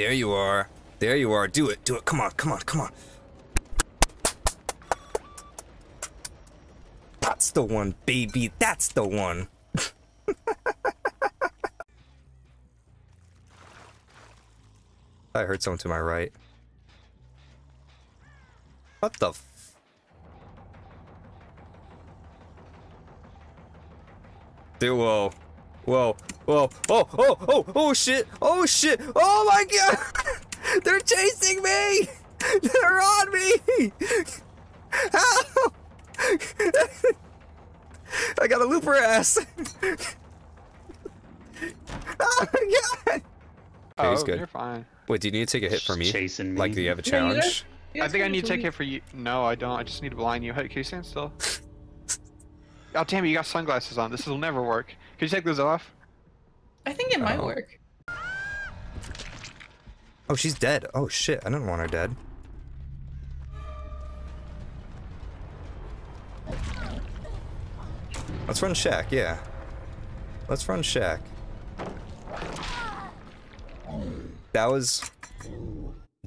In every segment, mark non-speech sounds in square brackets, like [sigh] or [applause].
There you are. There you are. Do it. Do it. Come on. Come on. Come on. That's the one, baby. That's the one. [laughs] I heard someone to my right. What the f- Dude, whoa. Whoa. Whoa. Oh, oh, oh, oh, shit. Oh, shit. Oh, my God. [laughs] They're chasing me. [laughs] They're on me. [laughs] Help. I got a looper ass. oh, my God. Oh, he's good. you're fine. Wait, do you need to take a hit for me? Chasing Like, me. do you have a Yeah, you challenge? Yeah, I think I need to take a hit for you. No, I don't. I just need to blind you. Hey, can you stand still? oh, damn it, you got sunglasses on. This will never work. Can you take those off? I think it might Oh. work. Oh, she's dead. Oh, shit. I didn't want her dead. Let's run Shack, yeah. Let's run Shack. That was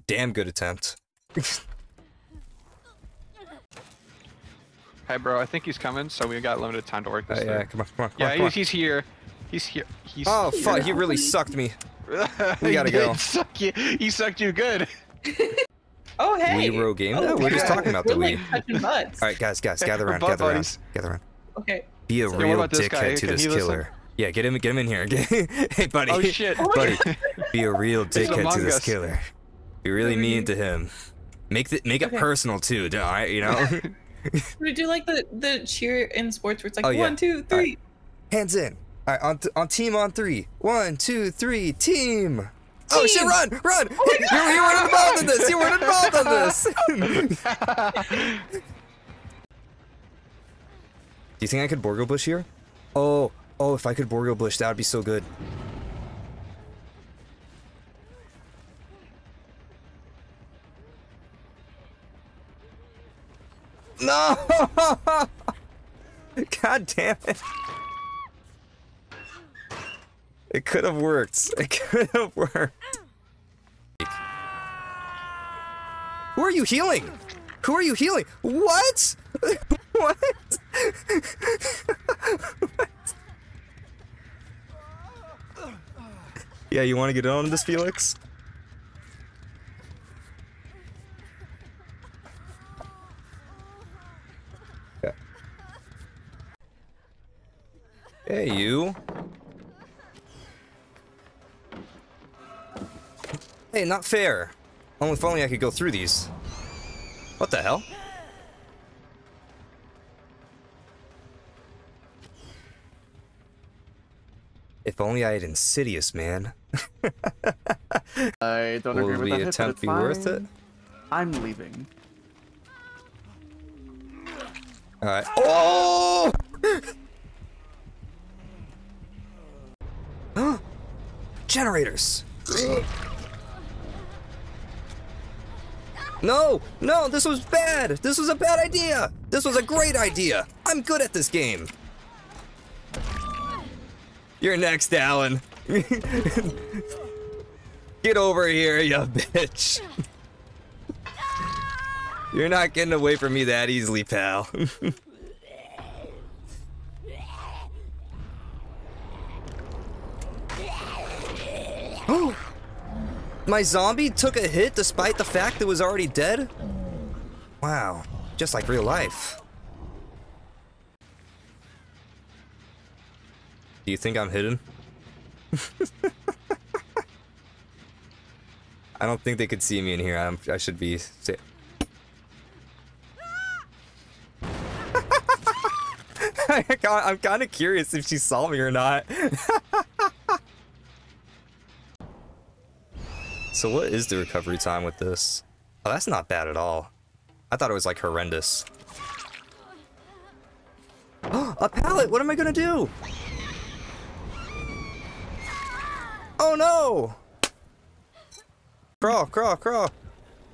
damn good attempt. [laughs] Hey, bro, I think he's coming, so we got limited time to work Uh, this yeah, thing. come on, come on, come Yeah, on, come he- on. he's here. He's here. He's Oh, here. fuck, he really sucked me. [laughs] we gotta did go. Suck you. He sucked you good. [laughs] Oh, hey. We row game? Oh, No, we're just talking about the We're, like, Wii. touching. Alright, guys, guys, gather We're around, butt gather around, gather around. Okay. Be a So- real what this dickhead to Can this he listen? killer. Yeah, get him, get him in here. [laughs] hey, buddy. Oh shit. Oh buddy. Be a real dickhead to this killer. Be really What do we mean to him. Make the, make it personal too, don't I? You know? [laughs] We do like the the cheer in sports where it's like Oh, yeah. one, two, three. Hands in. All right, on, th- on team on three. One, two, three, team. Oh shit! Team. Run, run! Oh [laughs] you, you weren't involved in this. You weren't involved in this. [laughs] Do you think I could Borgo Bush here? Oh, oh! If I could Borgo Bush, that would be so good. No! [laughs] God damn it! It could have worked. It could have worked. Who are you healing? Who are you healing? What? [laughs] what? [laughs] yeah, you want to get on this, Felix? Hey, you. Hey, not fair. Only if only I could go through these. What the hell? If only I had Insidious, man. I don't agree Will with the that hit, but attempt it's be worth it? I'm leaving. Alright. Oh! [laughs] Generators! No! No! This was bad! This was a bad idea! This was a great idea! I'm good at this game! You're next, Alan. [laughs] Get over here, you bitch! [laughs] You're not getting away from me that easily, pal. [laughs] My zombie took a hit despite the fact it was already dead? Wow, just like real life. Do you think I'm hidden? [laughs] I don't think they could see me in here. I'm, I should be. sa- [laughs] I'm kind of curious if she saw me or not. [laughs] So what is the recovery time with this? Oh, that's not bad at all. I thought it was like horrendous. [gasps] a pallet! What am I gonna do? Oh no! Crawl, crawl, crawl.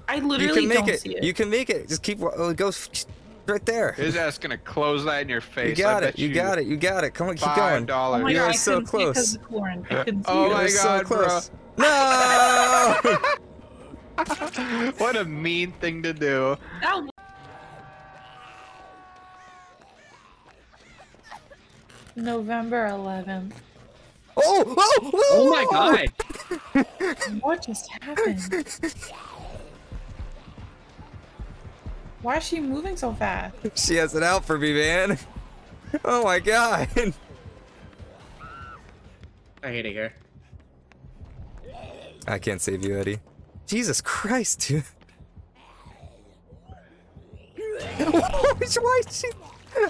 I literally You can make don't it. see it. You can make it. Just keep. Go. f- Right there. His ass gonna close that in your face. You got bet it. You got it. You got it. Come on, keep going. Oh dollars. my You're I so couldn't close. of. I couldn't see Oh my You're so God, bro. close. [laughs] No! [laughs] what a mean thing to do. November 11th. oh, oh, oh, Oh my god! What just happened? [laughs] Why is she moving so fast? She has it out for me, man. [laughs] Oh my god. I hate it here. I can't save you, Eddie. Jesus Christ, dude. [laughs] Why is she? [laughs]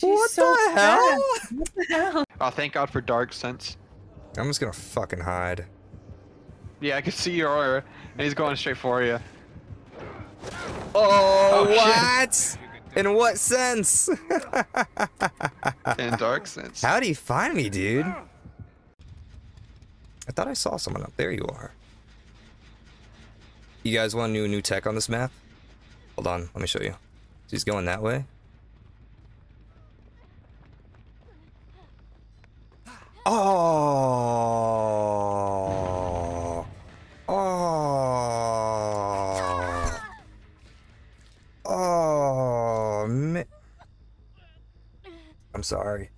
She's what so the hell? fast. What the hell? Oh, thank God for Dark Sense. I'm just gonna fucking hide. Yeah, I can see your aura, and he's going straight for you. Oh, Oh, shit. what? In what sense? In Dark Sense. [laughs] How'd you find me, dude? I thought I saw someone up there. You are. You guys want new new tech on this map? Hold on, let me show you. He's going that way. I'm sorry.